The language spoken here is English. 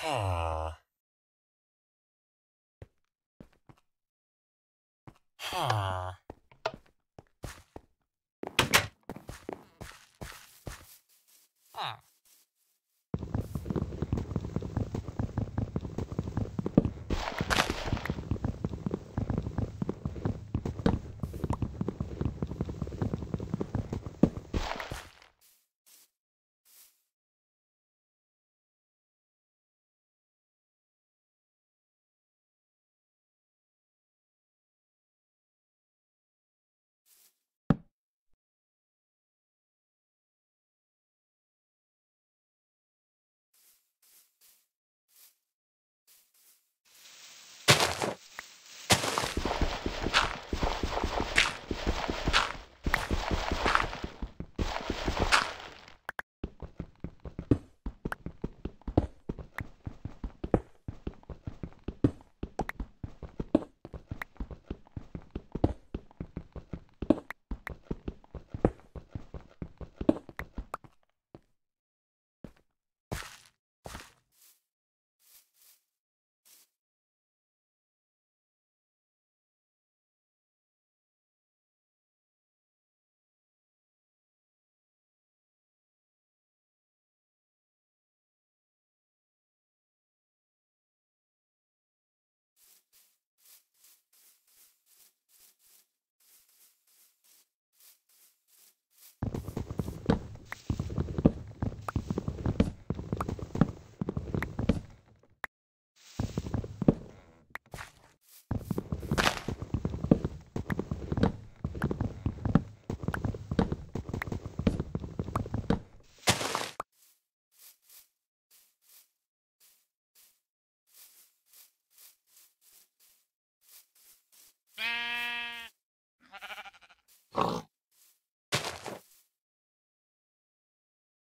Huh.